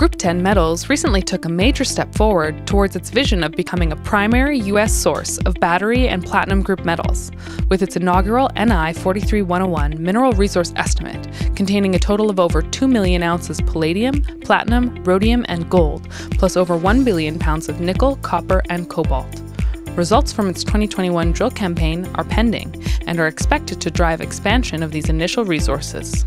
Group 10 Metals recently took a major step forward towards its vision of becoming a primary U.S. source of battery and platinum group metals, with its inaugural NI 43101 mineral resource estimate containing a total of over 2 million ounces palladium, platinum, rhodium, and gold, plus over 1 billion pounds of nickel, copper, and cobalt. Results from its 2021 drill campaign are pending and are expected to drive expansion of these initial resources.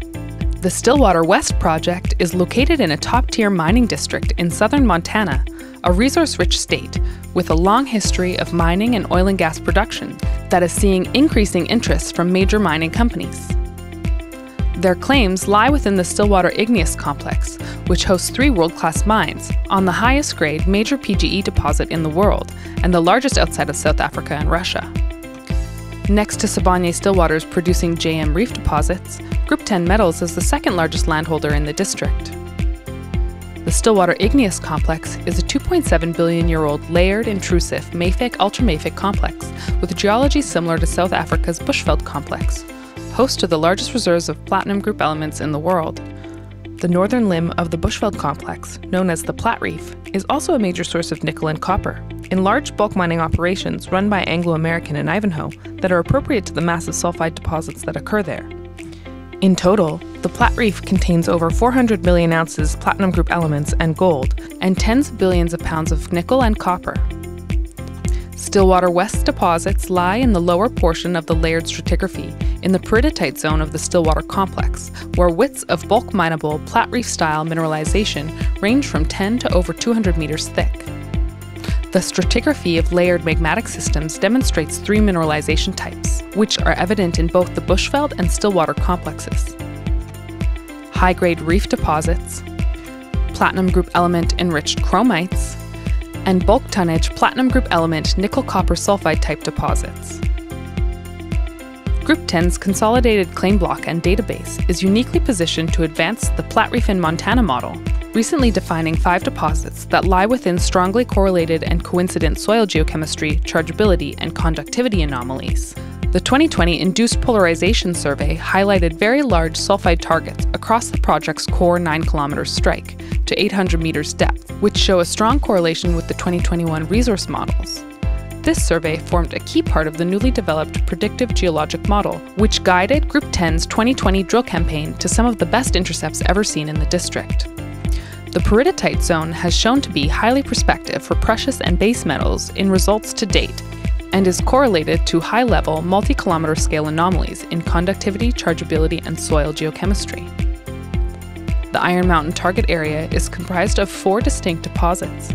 The Stillwater West project is located in a top tier mining district in southern Montana, a resource rich state with a long history of mining and oil and gas production that is seeing increasing interest from major mining companies. Their claims lie within the Stillwater Igneous Complex, which hosts three world class mines on the highest grade major PGE deposit in the world and the largest outside of South Africa and Russia. Next to Sibanye Stillwater's producing JM Reef deposits, Group 10 Metals is the second largest landholder in the district. The Stillwater Igneous Complex is a 2.7 billion year old layered, intrusive, mafic ultramafic complex with geology similar to South Africa's Bushveld Complex, host to the largest reserves of platinum group elements in the world. The northern limb of the Bushveld Complex, known as the Platreef, is also a major source of nickel and copper, in large bulk mining operations run by Anglo American and Ivanhoe that are appropriate to the massive sulfide deposits that occur there. In total, the Platreef contains over 400 million ounces platinum group elements and gold, and tens of billions of pounds of nickel and copper. Stillwater West deposits lie in the lower portion of the layered stratigraphy in the peridotite zone of the Stillwater complex, where widths of bulk mineable Platreef style mineralization range from 10 to over 200 meters thick. The stratigraphy of layered magmatic systems demonstrates three mineralization types, which are evident in both the Bushveld and Stillwater complexes. High grade reef deposits, platinum group element enriched chromites, and bulk tonnage platinum group element nickel copper sulfide type deposits. Group 10's consolidated claim block and database is uniquely positioned to advance the Platreef in Montana model recently defining five deposits that lie within strongly correlated and coincident soil geochemistry, chargeability, and conductivity anomalies. The 2020 Induced Polarization Survey highlighted very large sulfide targets across the project's core 9 km strike to 800 meters depth, which show a strong correlation with the 2021 resource models. This survey formed a key part of the newly developed predictive geologic model, which guided Group 10's 2020 drill campaign to some of the best intercepts ever seen in the district. The peridotite zone has shown to be highly prospective for precious and base metals in results to date and is correlated to high level, multi kilometer scale anomalies in conductivity, chargeability, and soil geochemistry. The Iron Mountain target area is comprised of four distinct deposits.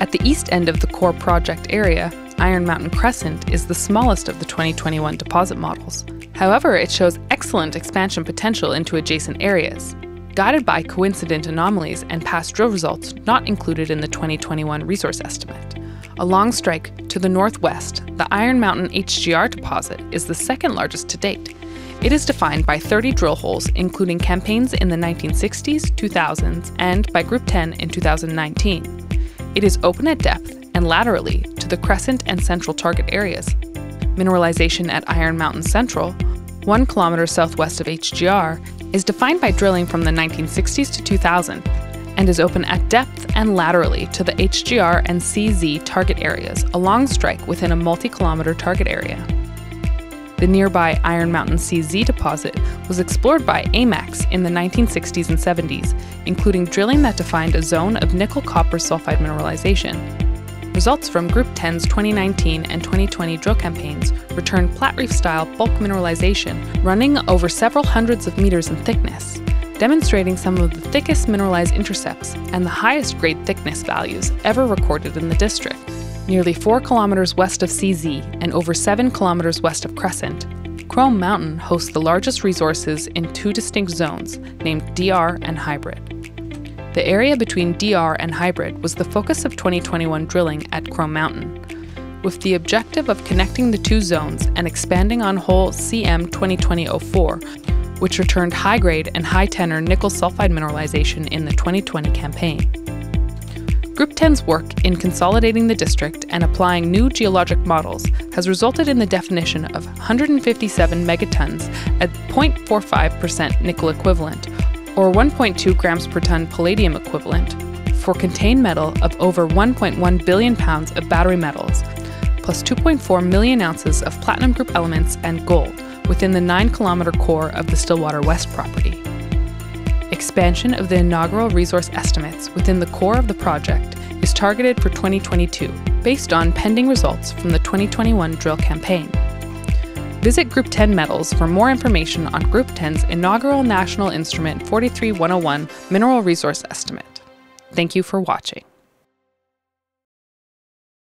At the east end of the core project area, Iron Mountain Crescent is the smallest of the 2021 deposit models. However, it shows excellent expansion potential into adjacent areas, guided by coincident anomalies and past drill results not included in the 2021 resource estimate. A long strike to the northwest, the Iron Mountain HGR deposit is the second largest to date. It is defined by 30 drill holes, including campaigns in the 1960s, 2000s, and by Group 10 in 2019. It is open at depth and laterally to the crescent and central target areas. Mineralization at Iron Mountain Central, one kilometer southwest of HGR, is defined by drilling from the 1960s to 2000 and is open at depth and laterally to the HGR and CZ target areas along strike within a multi kilometer target area. The nearby Iron Mountain CZ deposit was explored by AMAX in the 1960s and 70s, including drilling that defined a zone of nickel copper sulfide mineralization. Results from Group 10's 2019 and 2020 drill campaigns returned Platreef style bulk mineralization running over several hundreds of meters in thickness, demonstrating some of the thickest mineralized intercepts and the highest grade thickness values ever recorded in the district. Nearly 4 kilometers west of CZ and over 7 kilometers west of Crescent, Chrome Mountain hosts the largest resources in two distinct zones named DR and Hybrid. The area between DR and Hybrid was the focus of 2021 drilling at Chrome Mountain, with the objective of connecting the two zones and expanding on hole CM 2020-04, which returned high grade and high tenor nickel sulfide mineralization in the 2020 campaign. Group 10's work in consolidating the district and applying new geologic models has resulted in the definition of 157 megatons at 0.45% nickel equivalent or 1.2 grams per ton palladium equivalent, for contained metal of over 1.1 billion pounds of battery metals, plus 2.4 million ounces of platinum group elements and gold within the 9 kilometer core of the Stillwater West property. Expansion of the inaugural resource estimates within the core of the project is targeted for 2022 based on pending results from the 2021 drill campaign. Visit Group 10 Metals for more information on Group 10's inaugural National Instrument 43101 Mineral Resource Estimate. Thank you for watching.